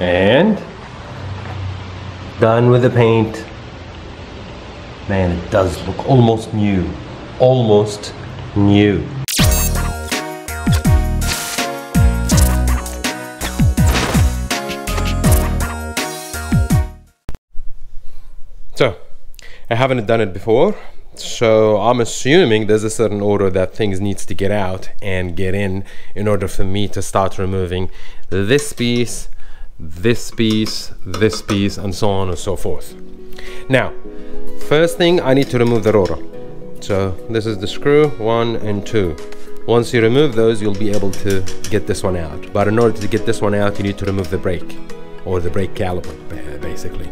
And done with the paint. Man, it does look almost new. Almost new. So, I haven't done it before, so I'm assuming there's a certain order that things needs to get out and get in in order for me to start removing this piece, this piece, this piece, and so on and so forth. Now, first thing I need to remove the rotor. So this is the screw, one and two. Once you remove those, you'll be able to get this one out. But in order to get this one out, you need to remove the brake or the brake caliper, basically.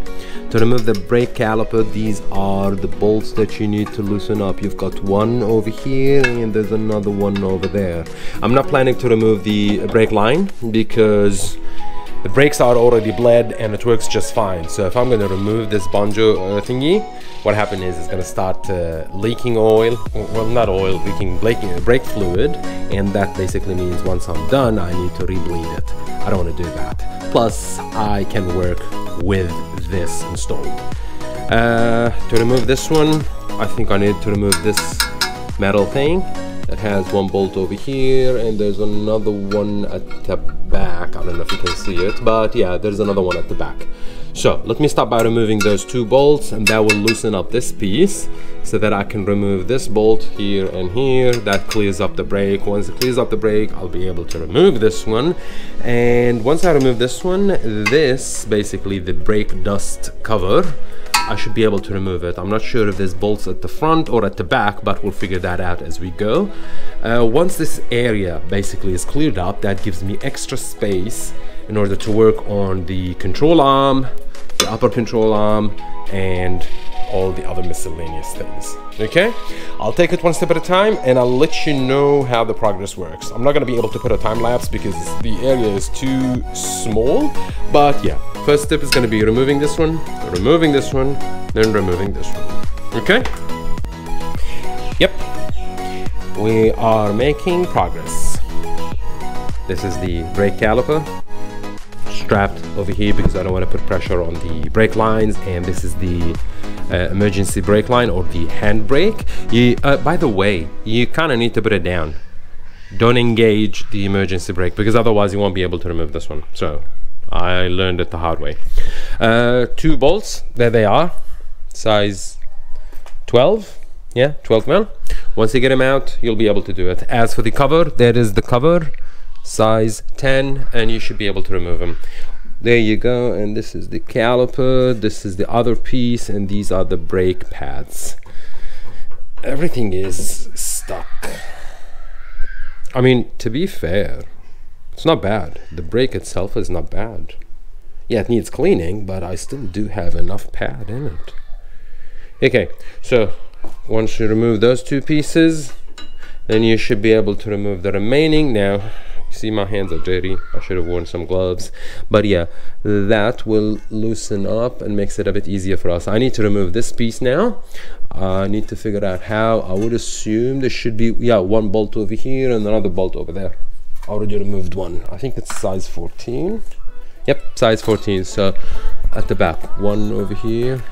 To remove the brake caliper, these are the bolts that you need to loosen up. You've got one over here and there's another one over there. I'm not planning to remove the brake line because the brakes are already bled and it works just fine. So if I'm to remove this banjo uh, thingy, what happened is it's to start uh, leaking oil, well not oil, leaking brake fluid and that basically means once I'm done I need to rebleed it. I don't want to do that. Plus I can work with this installed. Uh, to remove this one, I think I need to remove this metal thing. It has one bolt over here and there's another one at the back. I don't know if you can see it, but yeah, there's another one at the back. So let me start by removing those two bolts and that will loosen up this piece so that I can remove this bolt here and here. That clears up the brake. Once it clears up the brake, I'll be able to remove this one. And once I remove this one, this basically the brake dust cover I should be able to remove it. I'm not sure if there's bolts at the front or at the back, but we'll figure that out as we go. Uh, once this area basically is cleared up, that gives me extra space in order to work on the control arm, the upper control arm and all the other miscellaneous things okay i'll take it one step at a time and i'll let you know how the progress works i'm not going to be able to put a time lapse because the area is too small but yeah first step is going to be removing this one removing this one then removing this one. Okay? Yep. We are making progress. This is the brake caliper strapped over here because I don't want to put pressure on the brake lines and this is the uh, emergency brake line or the handbrake. you uh, by the way you kind of need to put it down. Don't engage the emergency brake because otherwise you won't be able to remove this one. So I learned it the hard way. Uh, two bolts there they are. Size 12 yeah 12 mil. Once you get them out you'll be able to do it. As for the cover there is the cover size 10 and you should be able to remove them. There you go and this is the caliper this is the other piece and these are the brake pads. Everything is stuck. I mean to be fair it's not bad. The brake itself is not bad. Yeah it needs cleaning but I still do have enough pad in it. Okay so once you remove those two pieces then you should be able to remove the remaining. Now you see my hands are dirty. I should have worn some gloves. But yeah that will loosen up and makes it a bit easier for us. I need to remove this piece now. I need to figure out how. I would assume there should be yeah one bolt over here and another bolt over there already removed one. I think it's size 14 yep size 14 so at the back one over here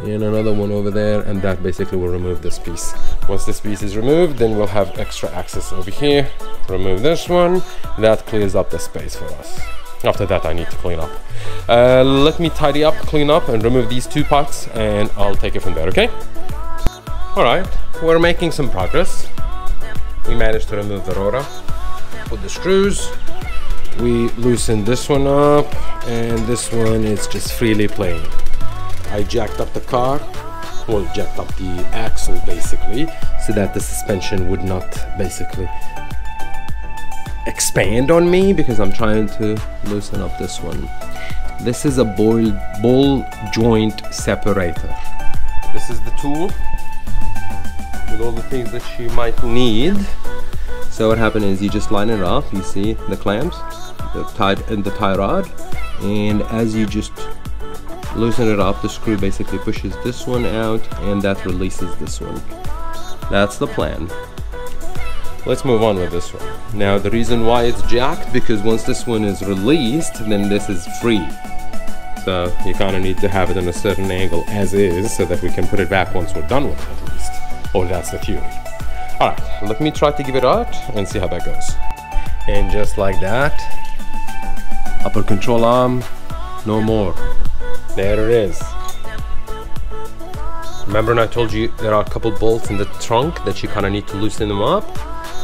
and another one over there and that basically will remove this piece. Once this piece is removed then we'll have extra access over here. Remove this one. That clears up the space for us. After that I need to clean up. Uh, let me tidy up clean up and remove these two parts and I'll take it from there okay? All right. We're making some progress. We managed to remove the rotor with the screws we loosen this one up and this one is just freely playing I jacked up the car, well jacked up the axle basically, so that the suspension would not basically expand on me because I'm trying to loosen up this one. This is a ball, ball joint separator. This is the tool with all the things that you might need. So what happened is you just line it up, you see the clamps, the tie, the tie rod, and as you just loosen it up the screw basically pushes this one out and that releases this one. That's the plan. Let's move on with this one. Now the reason why it's jacked because once this one is released then this is free. So you kind of need to have it in a certain angle as is so that we can put it back once we're done with it at least. Or that's the theory all right let me try to give it out and see how that goes. And just like that upper control arm no more. There it is. Remember when I told you there are a couple bolts in the trunk that you kind of need to loosen them up?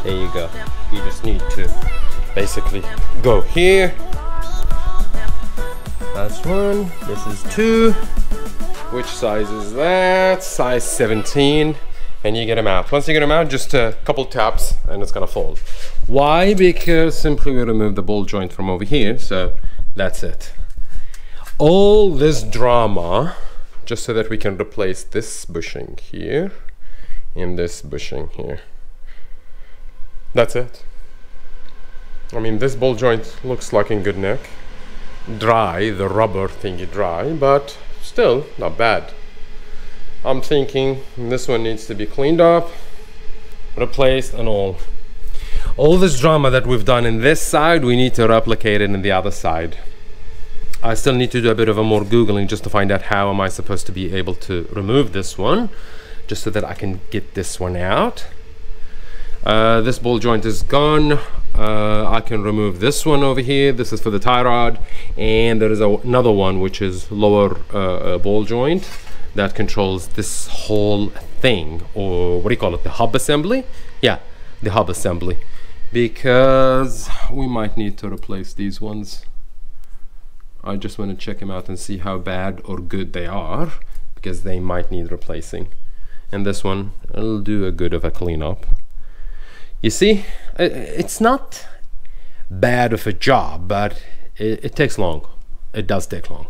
There you go. You just need to basically go here. That's one. This is two. Which size is that? Size 17 and you get them out once you get them out just a couple taps and it's gonna fold why because simply we remove the ball joint from over here so that's it all this drama just so that we can replace this bushing here and this bushing here that's it. I mean, this ball joint looks like in good nick. Dry, the rubber thingy dry, but still not bad. I'm thinking this one needs to be cleaned up, replaced and all. All this drama that we've done in this side, we need to replicate it in the other side. I still need to do a bit of a more Googling just to find out how am I supposed to be able to remove this one, just so that I can get this one out. Uh, this ball joint is gone. Uh, I can remove this one over here. This is for the tie rod. And there is a, another one which is lower uh, uh, ball joint that controls this whole thing. Or what do you call it? The hub assembly? Yeah, the hub assembly. Because we might need to replace these ones. I just want to check them out and see how bad or good they are. Because they might need replacing. And this one, it'll do a good of a cleanup. You see, it's not bad of a job, but it, it takes long. It does take long.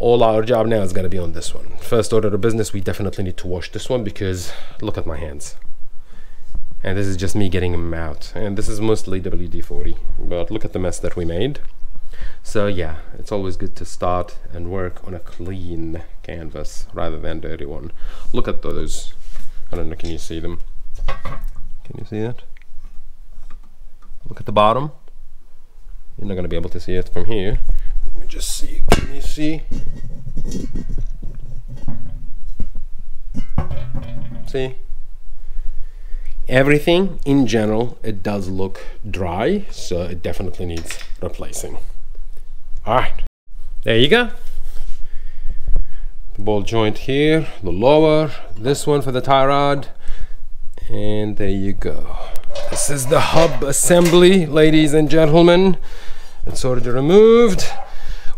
All our job now is going to be on this one. First order of business, we definitely need to wash this one because look at my hands. And this is just me getting them out. And this is mostly WD-40, but look at the mess that we made. So yeah, it's always good to start and work on a clean canvas rather than dirty one. Look at those. I don't know, can you see them? Can you see that? Look at the bottom. You're not going to be able to see it from here. Let me just see. You see? See? Everything in general, it does look dry, so it definitely needs replacing. Alright, there you go. The ball joint here, the lower, this one for the tie rod, and there you go this is the hub assembly ladies and gentlemen it's already removed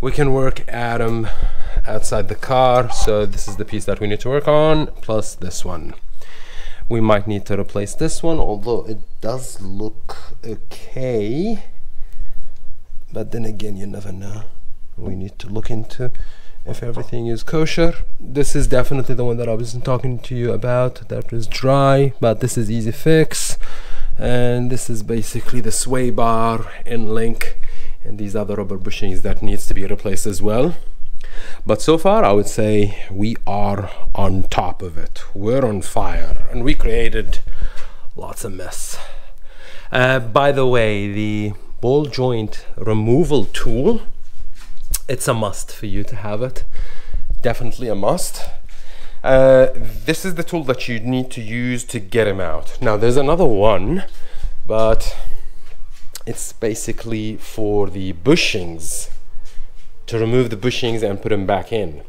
we can work them outside the car so this is the piece that we need to work on plus this one we might need to replace this one although it does look okay but then again you never know we need to look into if everything is kosher. This is definitely the one that I was talking to you about that is dry, but this is easy fix. And this is basically the sway bar end link and these other rubber bushings that needs to be replaced as well. But so far, I would say we are on top of it. We're on fire, and we created lots of mess. Uh, by the way, the ball joint removal tool it's a must for you to have it. Definitely a must. Uh, this is the tool that you need to use to get him out. Now there's another one, but it's basically for the bushings, to remove the bushings and put them back in.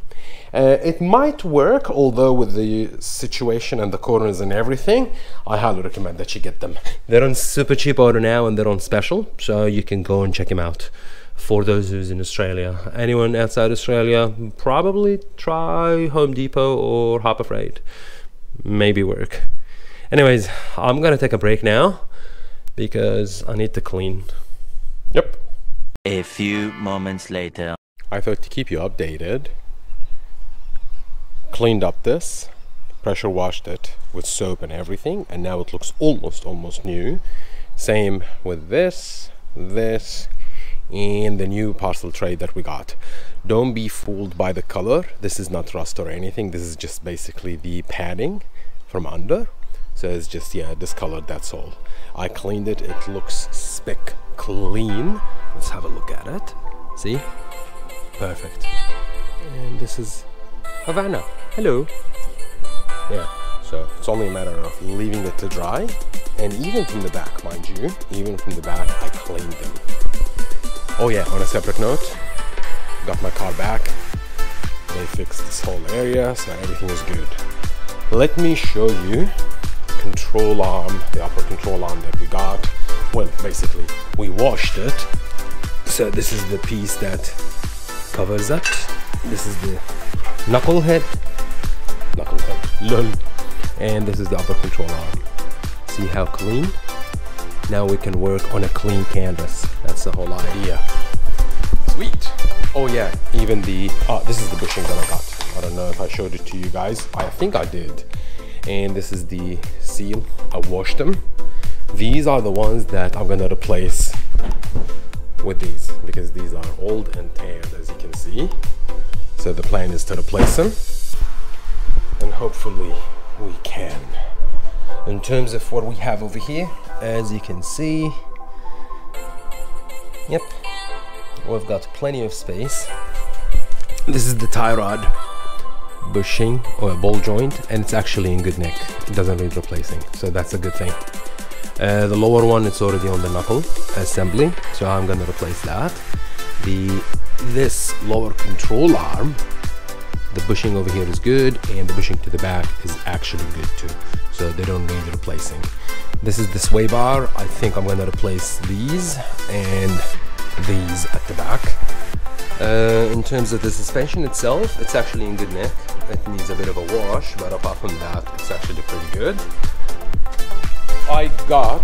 Uh, it might work, although with the situation and the corners and everything, I highly recommend that you get them. They're on Supercheap Auto now and they're on special, so you can go and check them out for those who's in Australia. Anyone outside Australia, probably try Home Depot or Harbor Freight. Maybe work. Anyways, I'm gonna take a break now because I need to clean. Yep. A few moments later. I thought to keep you updated, cleaned up this, pressure washed it with soap and everything, and now it looks almost, almost new. Same with this, this, and the new parcel tray that we got don't be fooled by the color this is not rust or anything this is just basically the padding from under so it's just yeah discolored that's all I cleaned it. It looks spick clean. Let's have a look at it. See? Perfect. And this is Havana. Hello. Yeah, so it's only a matter of leaving it to dry. And even from the back, mind you, even from the back, I cleaned them. Oh yeah, on a separate note, got my car back. They fixed this whole area, so everything is good. Let me show you control arm, the upper control arm that we got. Well, basically, we washed it. So this is the piece that covers it. This is the knucklehead, knucklehead, lol. And this is the upper control arm. See how clean? Now we can work on a clean canvas. That's the whole idea. Sweet. Oh yeah, even the, oh, this is the bushing that I got. I don't know if I showed it to you guys. I think I did. And this is the seal. I washed them. These are the ones that I'm gonna replace with these because these are old and tanned as you can see. So the plan is to replace them and hopefully we can. In terms of what we have over here, as you can see, yep, we've got plenty of space. This is the tie rod bushing or a ball joint and it's actually in good nick. It doesn't need replacing, so that's a good thing. Uh, the lower one it's already on the knuckle assembly, so I'm gonna replace that. The this lower control arm, the bushing over here is good and the bushing to the back is actually good too. So they don't need replacing. This is the sway bar. I think I'm gonna replace these and these at the back. Uh, in terms of the suspension itself, it's actually in good nick. It needs a bit of a wash, but apart from that, it's actually pretty good. I got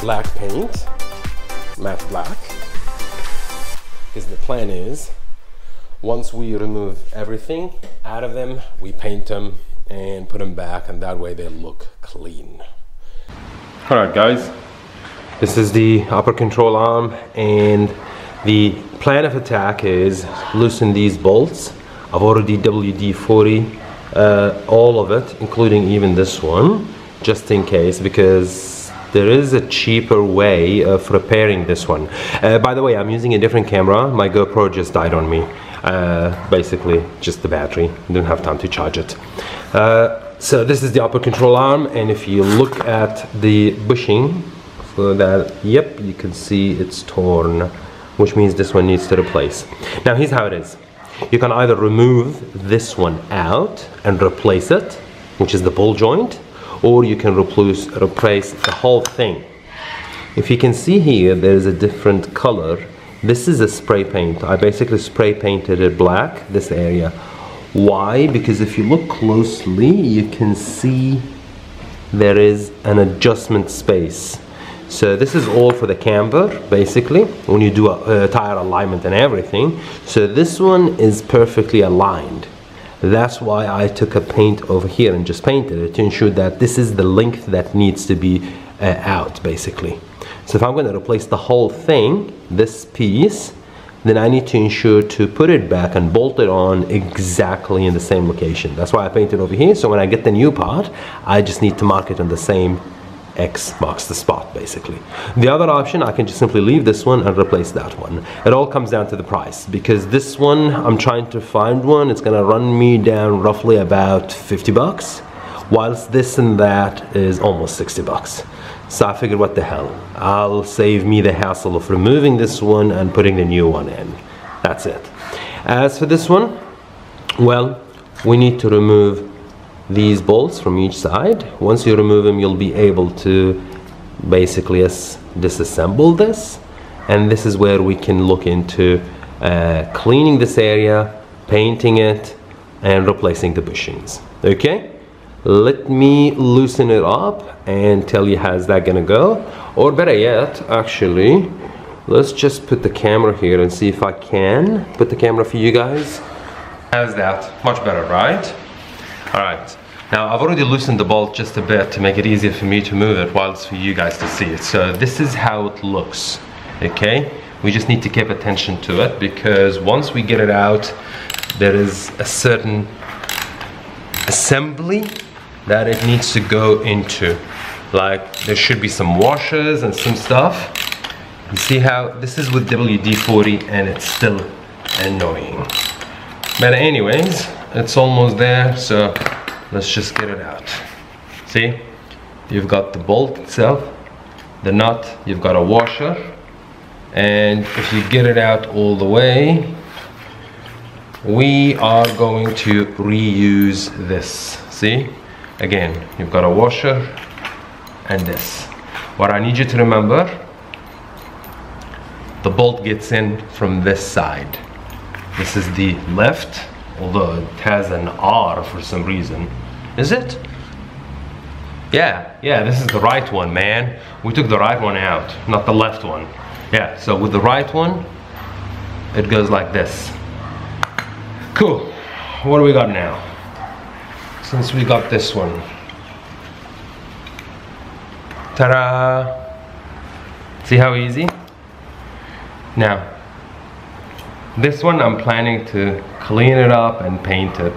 black paint, matte black, because the plan is once we remove everything out of them, we paint them and put them back, and that way they look clean. All right, guys, this is the upper control arm and the plan of attack is loosen these bolts. I've already WD-40 uh, all of it, including even this one, just in case, because there is a cheaper way of repairing this one. Uh, by the way, I'm using a different camera. My GoPro just died on me. Uh, basically, just the battery. Didn't have time to charge it. Uh, so this is the upper control arm, and if you look at the bushing for that, yep, you can see it's torn which means this one needs to replace. Now here's how it is. You can either remove this one out and replace it, which is the ball joint, or you can replace, replace the whole thing. If you can see here, there's a different color. This is a spray paint. I basically spray painted it black, this area. Why? Because if you look closely, you can see there is an adjustment space. So this is all for the camber, basically, when you do a, a tire alignment and everything. So this one is perfectly aligned. That's why I took a paint over here and just painted it to ensure that this is the length that needs to be uh, out, basically. So if I'm going to replace the whole thing, this piece, then I need to ensure to put it back and bolt it on exactly in the same location. That's why I painted over here. So when I get the new part, I just need to mark it on the same X marks the spot basically. The other option, I can just simply leave this one and replace that one. It all comes down to the price because this one, I'm trying to find one, it's gonna run me down roughly about 50 bucks, whilst this and that is almost 60 bucks. So I figured what the hell, I'll save me the hassle of removing this one and putting the new one in. That's it. As for this one, well, we need to remove these bolts from each side. Once you remove them, you'll be able to basically disassemble this. And this is where we can look into uh, cleaning this area, painting it, and replacing the bushings. Okay? Let me loosen it up and tell you how's that gonna go. Or better yet, actually, let's just put the camera here and see if I can put the camera for you guys. How's that? Much better, right? All right. Now I've already loosened the bolt just a bit to make it easier for me to move it while it's for you guys to see it. So this is how it looks, okay? We just need to keep attention to it because once we get it out, there is a certain assembly that it needs to go into. Like there should be some washers and some stuff. You see how this is with WD-40 and it's still annoying. But anyways, it's almost there, so let's just get it out. See, you've got the bolt itself, the nut, you've got a washer, and if you get it out all the way, we are going to reuse this. See, again, you've got a washer and this. What I need you to remember, the bolt gets in from this side. This is the left, although it has an R for some reason. Is it? Yeah, yeah, this is the right one, man. We took the right one out, not the left one. Yeah, so with the right one, it goes like this. Cool. What do we got now? Since we got this one. Ta-da! See how easy? Now, this one I'm planning to clean it up and paint it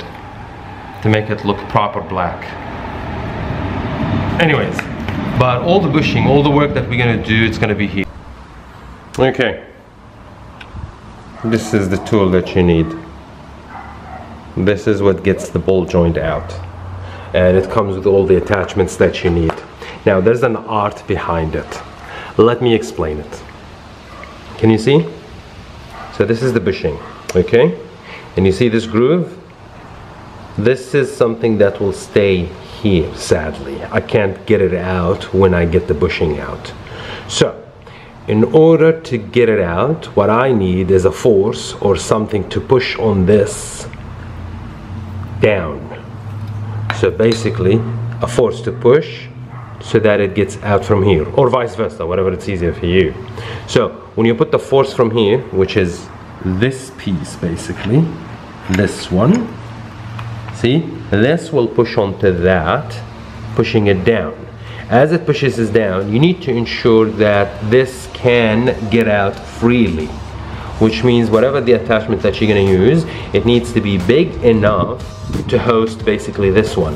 to make it look proper black. Anyways, but all the bushing, all the work that we're gonna do, it's gonna be here. Okay. This is the tool that you need. This is what gets the ball joint out. And it comes with all the attachments that you need. Now there's an art behind it. Let me explain it. Can you see? So this is the bushing, okay? And you see this groove? This is something that will stay here, sadly. I can't get it out when I get the bushing out. So, in order to get it out, what I need is a force or something to push on this down. So basically, a force to push so that it gets out from here, or vice versa, whatever it's easier for you. So when you put the force from here, which is this piece basically, this one, see, this will push onto that, pushing it down. As it pushes it down, you need to ensure that this can get out freely which means whatever the attachment that you're going to use, it needs to be big enough to host basically this one.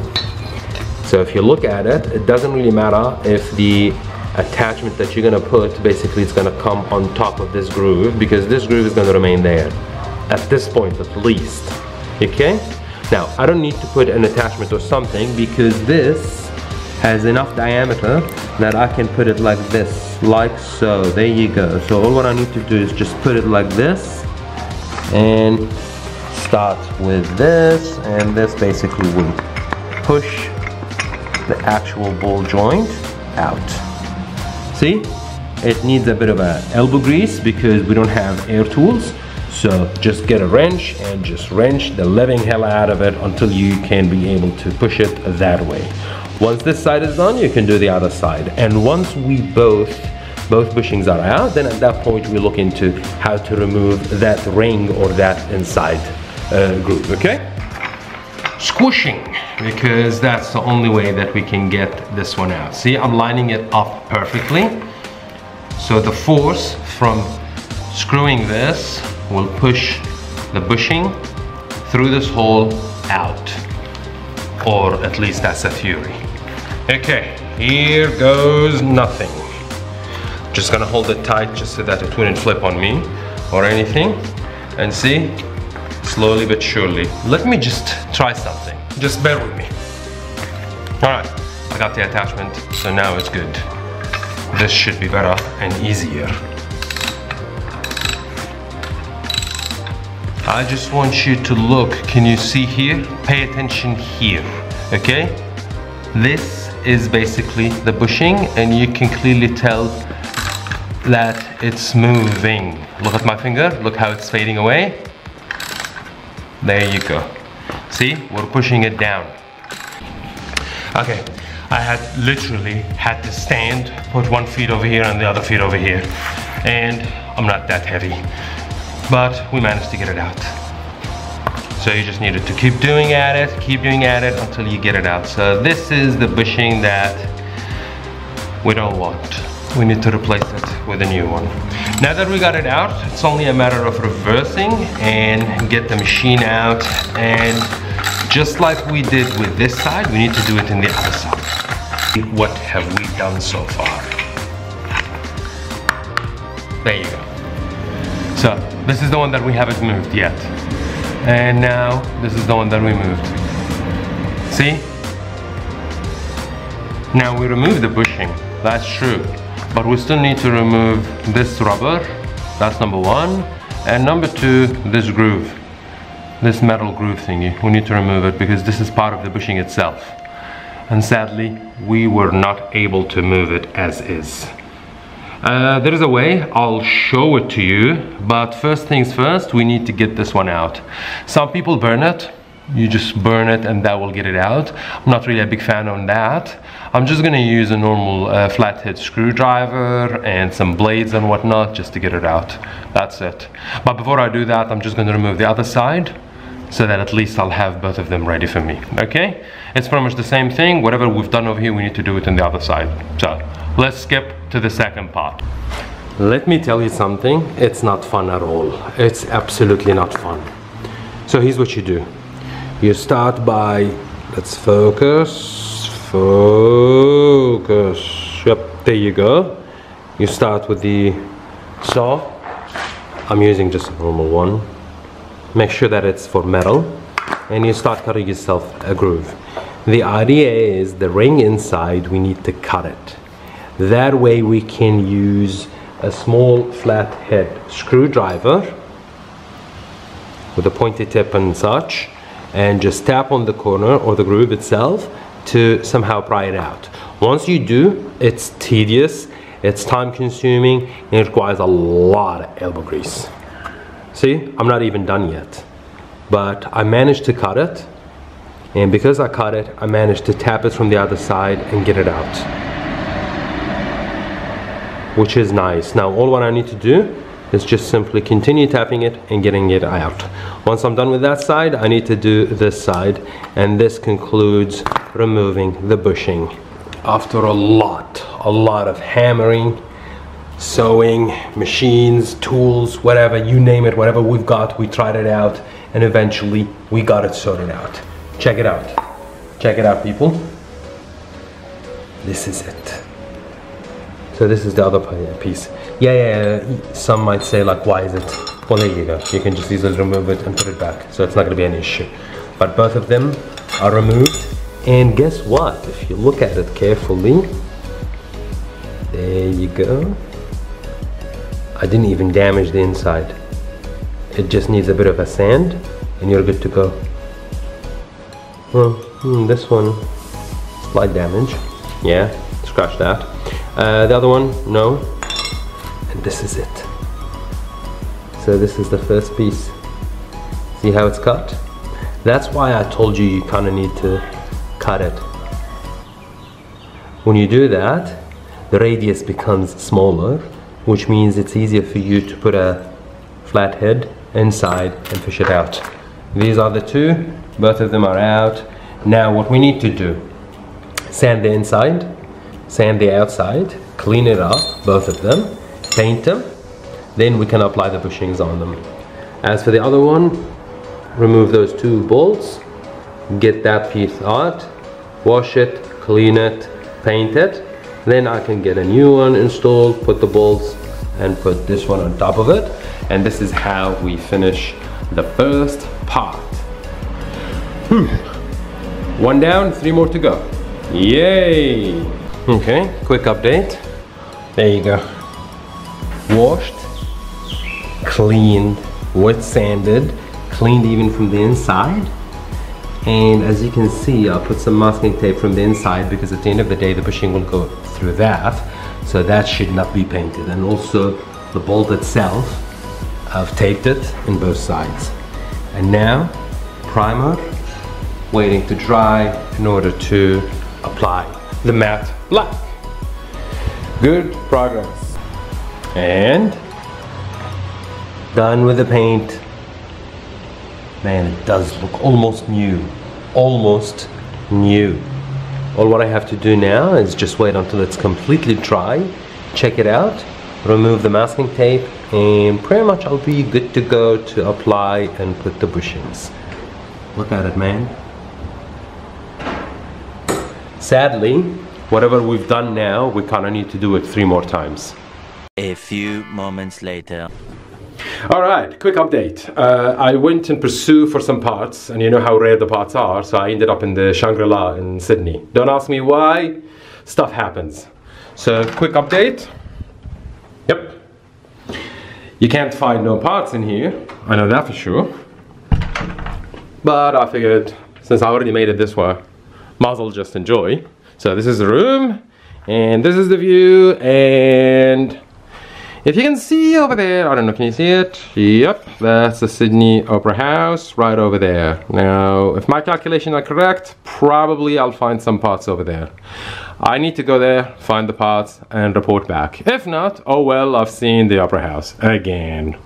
So if you look at it, it doesn't really matter if the attachment that you're to put, basically it's to come on top of this groove because this groove is to remain there at this point at least. Okay? Now, I don't need to put an attachment or something because this has enough diameter that I can put it like this, like so. There you go. So all what I need to do is just put it like this and start with this and this basically will push the actual ball joint out. See? It needs a bit of a elbow grease because we don't have air tools. So just get a wrench and just wrench the living hell out of it until you can be able to push it that way. Once this side is done, you can do the other side. And once we both, both bushings are out, then at that point we look into how to remove that ring or that inside uh, groove, okay? Squishing, because that's the only way that we can get this one out. See, I'm lining it up perfectly. So the force from screwing this will push the bushing through this hole out. Or at least that's a theory. Okay, here goes nothing. Just gonna hold it tight just so that it wouldn't flip on me or anything. And see, slowly but surely. Let me just try something. Just bear with me. All right, I got the attachment, so now it's good. This should be better and easier. I just want you to look. Can you see here? Pay attention here, okay? This is basically the bushing and you can clearly tell that it's moving. Look at my finger, look how it's fading away. There you go. See, we're pushing it down. Okay, I had literally had to stand, put one feet over here and the other feet over here. And I'm not that heavy, but we managed to get it out. So you just needed to keep doing at it, keep doing at it until you get it out. So this is the bushing that we don't want. We need to replace it with a new one. Now that we got it out, it's only a matter of reversing and get the machine out. And just like we did with this side, we need to do it in the other side. What have we done so far? There you go. So this is the one that we haven't moved yet. And now this is the one that we moved. See? Now we removed the bushing, that's true. But we still need to remove this rubber, that's number one. And number two, this groove, this metal groove thingy. We need to remove it because this is part of the bushing itself. And sadly, we were not able to move it as is. Uh, there is a way, I'll show it to you, but first things first, we need to get this one out. Some people burn it, you just burn it and that will get it out. I'm not really a big fan on that. I'm just gonna use a normal uh, flathead screwdriver and some blades and whatnot just to get it out. That's it. But before I do that, I'm just gonna remove the other side so that at least I'll have both of them ready for me, okay? It's pretty much the same thing. Whatever we've done over here, we need to do it on the other side. So let's skip to the second part. Let me tell you something, it's not fun at all. It's absolutely not fun. So here's what you do. You start by, let's focus, focus. Yep, there you go. You start with the saw. I'm using just a normal one. Make sure that it's for metal. And you start cutting yourself a groove. The idea is the ring inside, we need to cut it. That way we can use a small flat head screwdriver with a pointy tip and such and just tap on the corner or the groove itself to somehow pry it out. Once you do, it's tedious, it's time consuming, and it requires a lot of elbow grease. See, I'm not even done yet. But I managed to cut it, and because I cut it, I managed to tap it from the other side and get it out which is nice. Now all what I need to do is just simply continue tapping it and getting it out. Once I'm done with that side, I need to do this side and this concludes removing the bushing. After a lot, a lot of hammering, sewing, machines, tools, whatever, you name it, whatever we've got, we tried it out and eventually we got it sorted out. Check it out. Check it out people. This is it. So this is the other piece. Yeah, yeah, some might say like, why is it? Well, there you go. You can just easily remove it and put it back. So it's not gonna be an issue. But both of them are removed. And guess what? If you look at it carefully, there you go. I didn't even damage the inside. It just needs a bit of a sand and you're good to go. Well, hmm, this one, slight damage. Yeah, scratch that. Uh, the other one, no. This is it. So this is the first piece. See how it's cut? That's why I told you you kind of need to cut it. When you do that, the radius becomes smaller, which means it's easier for you to put a flat head inside and fish it out. These are the two, both of them are out. Now what we need to do, sand the inside, sand the outside, clean it up, both of them, paint them, then we can apply the bushings on them. As for the other one, remove those two bolts, get that piece out, wash it, clean it, paint it, then I can get a new one installed, put the bolts and put this one on top of it. And this is how we finish the first part. Hmm. One down, three more to go. Yay! Okay, quick update. There you go. Washed, cleaned, wet sanded, cleaned even from the inside. And as you can see, I'll put some masking tape from the inside because at the end of the day, the bushing will go through that. So that should not be painted. And also the bolt itself, I've taped it in both sides. And now, primer, waiting to dry in order to apply the matte black. Good progress. And done with the paint. Man, it does look almost new. Almost new. All what I have to do now is just wait until it's completely dry, check it out, remove the masking tape, and pretty much I'll be good to go to apply and put the bushings. Look at it, man. Sadly, whatever we've done now, we kind of need to do it three more times. A few moments later. All right, quick update. Uh, I went and pursued for some parts, and you know how rare the parts are, so I ended up in the Shangri-La in Sydney. Don't ask me why, stuff happens. So, quick update. Yep. You can't find no parts in here, I know that for sure. But I figured, since I already made it this way, might as well just enjoy. So this is the room, and this is the view, and if you can see over there, I don't know, can you see it? Yep, that's the Sydney Opera House right over there. Now, if my calculations are correct, probably I'll find some parts over there. I need to go there, find the parts, and report back. If not, oh well, I've seen the Opera House again.